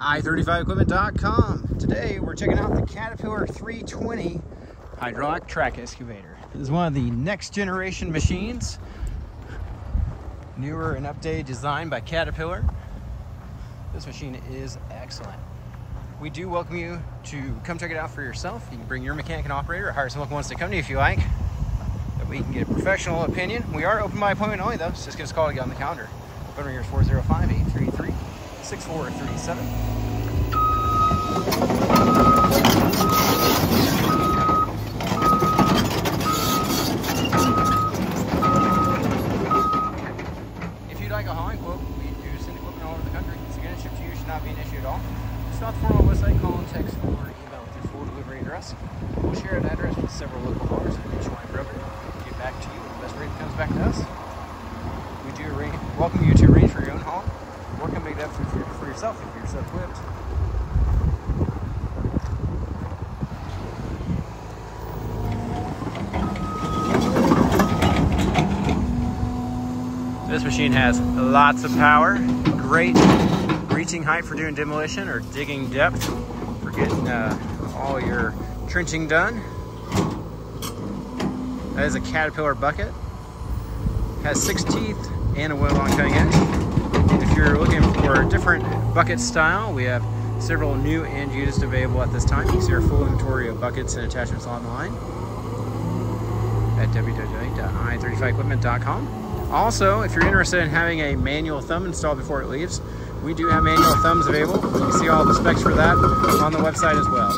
i35equipment.com. Today we're checking out the Caterpillar 320 hydraulic track excavator. This is one of the next generation machines, newer and updated design by Caterpillar. This machine is excellent. We do welcome you to come check it out for yourself. You can bring your mechanic and operator or hire someone who wants to come to you if you like. That we can get a professional opinion. We are open by appointment only though, so just give us a call to get on the calendar. Phone number is 405 833 6437. If you'd like a hauling quote, we do send equipment all over the country. So getting shipped to you should not be an issue at all. Form on the website, call and text or email with your full delivery address. We'll share an address with several local haulers and nationwide broker. Get back to you when the best rate comes back to us. We do arrange, welcome you to arrange for your own haul or come make that for, yourself if you're so equipped. This machine has lots of power, great reaching height for doing demolition or digging depth for getting uh, all your trenching done. That is a Caterpillar bucket. Has six teeth and a long cutting edge. You're looking for a different bucket style, we have several new and used available at this time. You can see our full inventory of buckets and attachments online at www.i35equipment.com. Also, if you're interested in having a manual thumb installed before it leaves, we do have manual thumbs available. You can see all the specs for that on the website as well.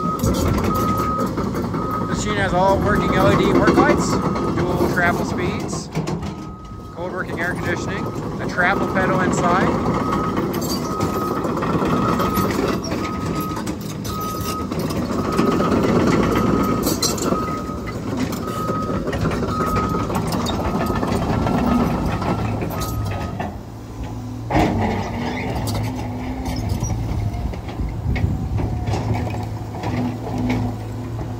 This machine has all working LED work lights, dual travel speeds, working air conditioning, a travel pedal inside,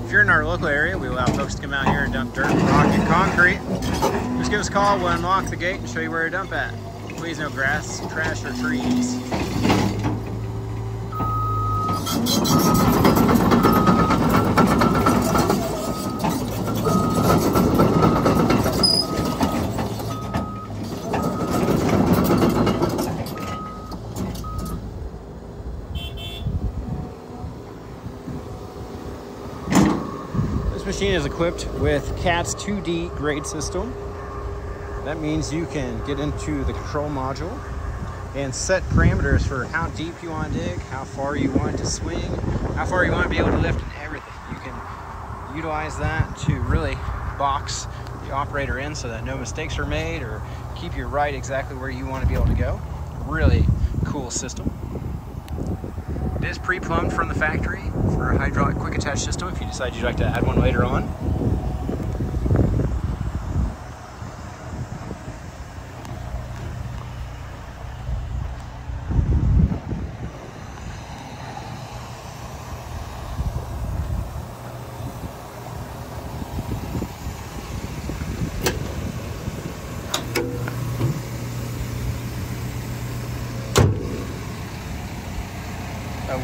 If you're in our local area, we allow folks to come out here and dump dirt, rock, and concrete. Just give us a call, we'll unlock the gate and show you where to dump at. Please no grass, trash, or trees. This machine is equipped with CAT's 2D grade system. That means you can get into the control module and set parameters for how deep you want to dig, how far you want to swing, how far you want to be able to lift and everything. You can utilize that to really box the operator in so that no mistakes are made or keep your right exactly where you want to be able to go. Really cool system. It is pre-plumbed from the factory for a hydraulic quick attach system if you decide you'd like to add one later on.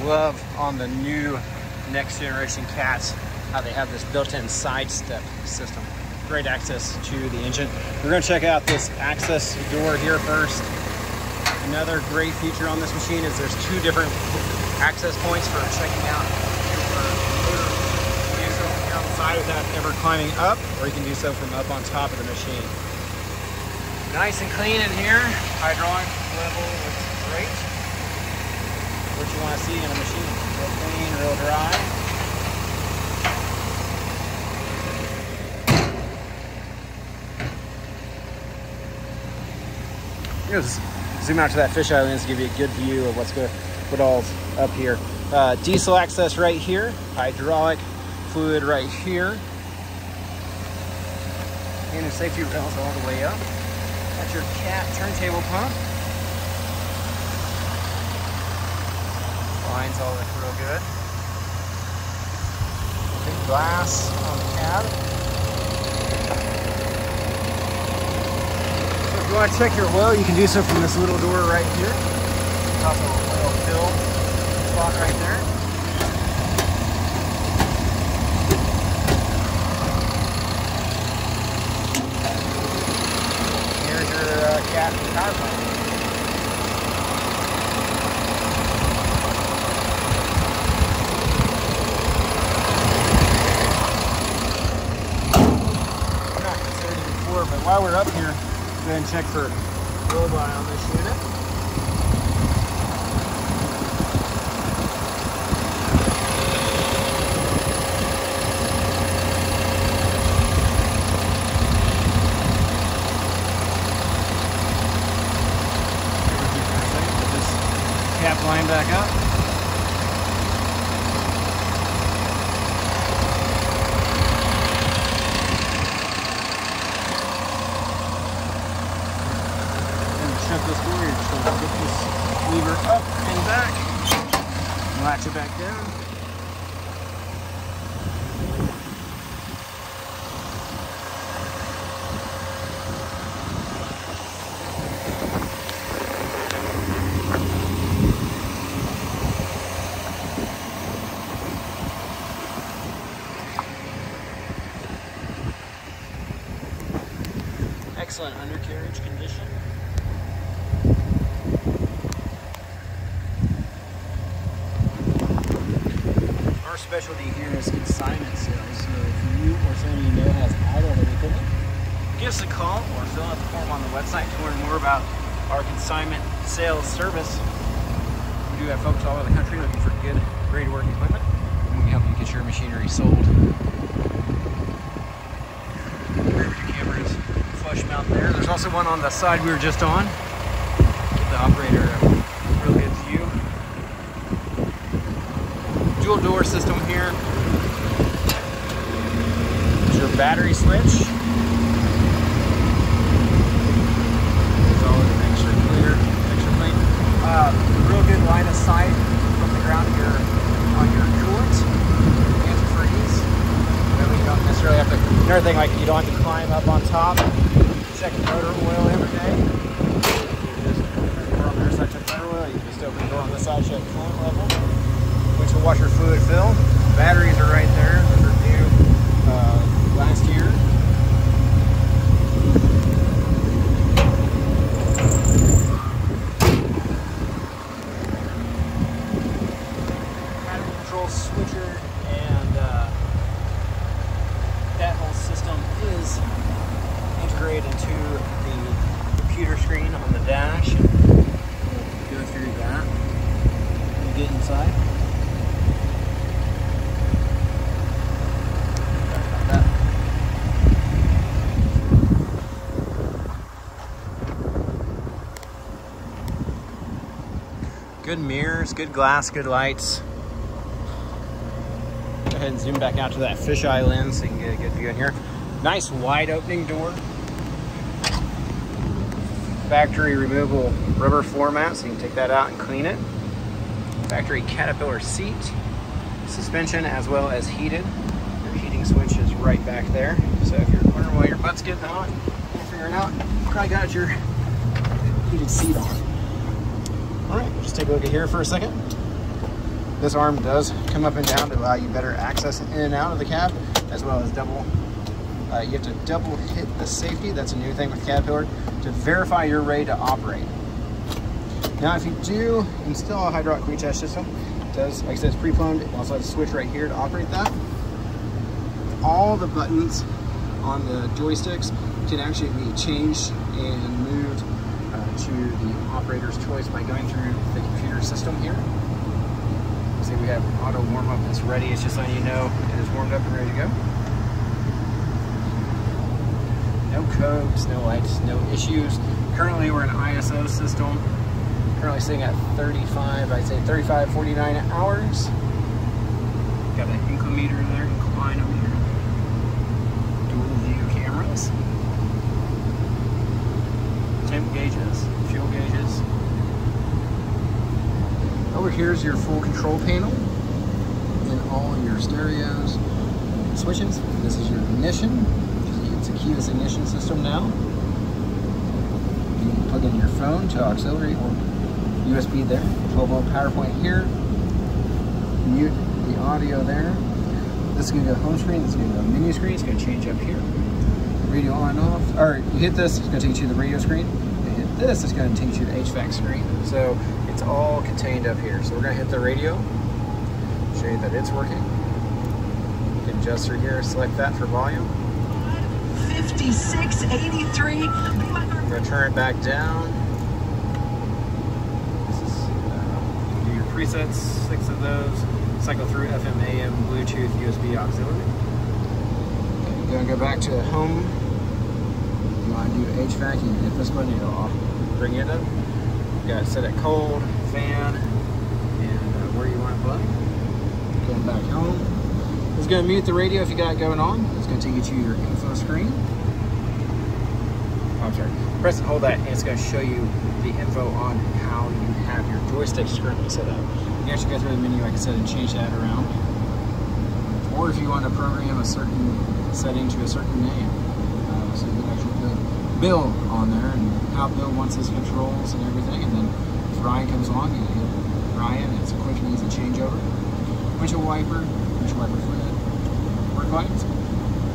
Love on the new next generation cats how they have this built-in side step system. Great access to the engine. We're going to check out this access door here first. Another great feature on this machine is there's two different access points for checking out side without ever climbing up, or you can do so from up on top of the machine. Nice and clean in here. Hydraulic level looks great what you want to see in a machine. Real clean, real dry. Zoom out to that fisheye lens to give you a good view of what's good, what all's up here. Uh, diesel access right here, hydraulic fluid right here, and the safety rails all the way up. That's your cat turntable pump. Lines all look real good. Big glass on the cab. So if you want to check your oil, you can do so from this little door right here. It's also oil filled. mount right there. Here's your uh, cat power plant. Not considered it before, but while we're up here, go ahead and check for roll on this unit. Cap line back up. And shut this door here. So we'll get this lever up and back. Latch it back down. Excellent undercarriage condition. Our specialty here is consignment sales. So if you or someone you know has idle heavy equipment, give us a call or fill out the form on the website to learn more about our consignment sales service. We do have folks all over the country looking for good, great work equipment, and we can help you get your machinery sold. Riveted cameras, flush mount there. There's also one on the side we were just on. Give the operator a real good view. Dual door system here. There's your battery switch. It's all extra clear, extra clean. Uh, real good line of sight from the ground here on your coolant. Antifreeze. Way you don't necessarily have to. Another thing, like you don't have to climb up on top, check motor oil every day. Just on their side, check motor oil. You just open the door on this side, check coolant level. Washer fluid fill. Batteries are right there. Those are new uh, last year. Pattern control switcher and uh, that whole system is integrated into the computer screen on the dash. We'll go through that when you get inside. Sorry about that. Good mirrors, good glass, good lights. Go ahead and zoom back out to that fisheye lens so you can get a good view in here. Nice wide opening door. Factory removable rubber floor mat so you can take that out and clean it. Factory Caterpillar seat, suspension as well as heated. Your heating switch is right back there. So if you're wondering why your butt's getting hot, you're figuring out, you probably got your heated seat on. All right, just take a look at here for a second. This arm does come up and down to allow you better access in and out of the cab, as well as double. Uh, you have to double hit the safety. That's a new thing with Caterpillar to verify you're ready to operate. Now, if you do install a hydraulic recharge system, it does, like I said, it's pre-plumbed. It also has a switch right here to operate that. All the buttons on the joysticks can actually be changed and moved to the operator's choice by going through the computer system here. See, we have auto warm up that's ready. It's just letting you know it is warmed up and ready to go. No codes, no lights, no issues. Currently, we're an ISO system. Currently sitting at 35, I'd say 35, 49 hours. Got an inclinometer in there, inclinometer. Dual view cameras. Gauges, fuel gauges. Over here is your full control panel and all your stereos, and switches. This is your ignition. It's a keyless ignition system now. You can plug in your phone to auxiliary or USB there. 12 volt power point here. mute the audio there. This is gonna go home screen, this is gonna go menu screen, it's gonna change up here. Radio on and off, or you hit this, it's gonna take you to the radio screen. This, is gonna take you to the HVAC screen. So it's all contained up here. So we're gonna hit the radio, show you that it's working. You can adjust through here, select that for volume. 5683. I'm gonna turn it back down. This is, uh, do your presets, six of those. Cycle through FM, AM, Bluetooth, USB, auxiliary. Okay, you're gonna go back to home. You wanna do HVAC, you hit this button, it'll bring it up. You got it set at cold, fan, and uh, where you want it blow. Going back home. It's gonna mute the radio if you got it going on. It's gonna take you to your info screen. Oh, I'm sorry. Press and hold that, and it's going to show you the info on how you have your joysticks currently set up. You actually go through the menu, like I said, and change that around. Or if you want to program a certain setting to a certain name, uh, so you can actually put Bill on there and Bill wants his controls and everything. And then if Ryan comes along, you hit Ryan. It's a quick and easy changeover. Windshield wiper, windshield wiper fluid, work lights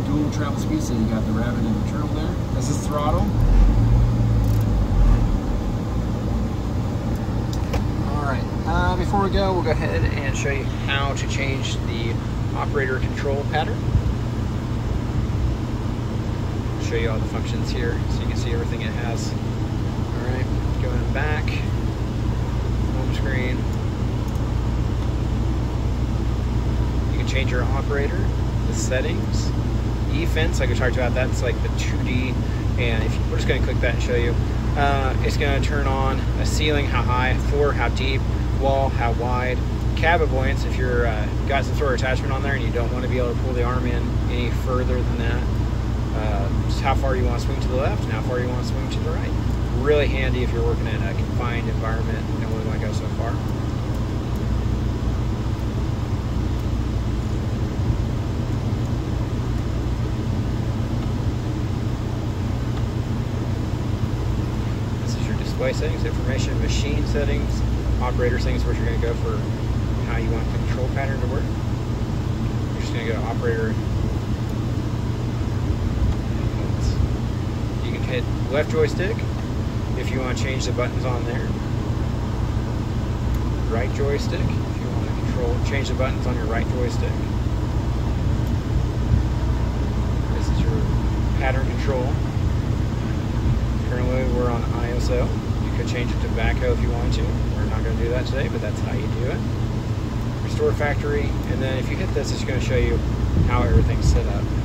dual travel speed, so you got the rabbit and the turtle there. This is throttle. Alright, uh, before we go, we'll go ahead and show you how to change the operator control pattern. Show you all the functions here so you can see everything it has. Alright, going back, home screen. You can change your operator, the settings, E-fence, like we talked about, that's like the 2D, and if you, we're just going to click that and show you. Uh, it's going to turn on a ceiling, how high, floor, how deep, wall, how wide, cab avoidance, if you're uh, got some sort of attachment on there and you don't want to be able to pull the arm in any further than that. Just how far you want to swing to the left and how far you want to swing to the right. Really handy if you're working in a confined environment and don't want to go so far. This is your display settings, information, machine settings, operator settings, which you're going to go for how you want the control pattern to work. You're just going to go to operator. You can hit left joystick if you want to change the buttons on there. Right joystick if you want to control, change the buttons on your right joystick. This is your pattern control. Currently we're on ISO. You could change it to VACO if you want to. We're not going to do that today, but that's how you do it. Restore factory, and then if you hit this, it's going to show you how everything's set up.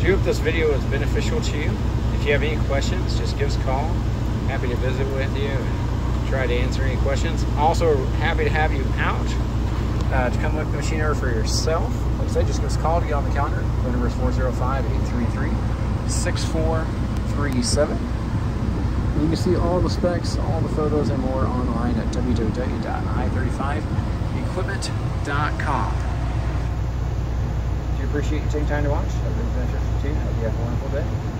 Do hope this video was beneficial to you. If you have any questions, just give us a call. Happy to visit with you and try to answer any questions. Also, happy to have you out uh, to come look at the machine over for yourself. Like I said, just give us a call to get on the calendar. The number is 405-833-6437. You can see all the specs, all the photos, and more online at www.i35equipment.com. Appreciate you taking time to watch? I've been for you. Hope you have a wonderful day.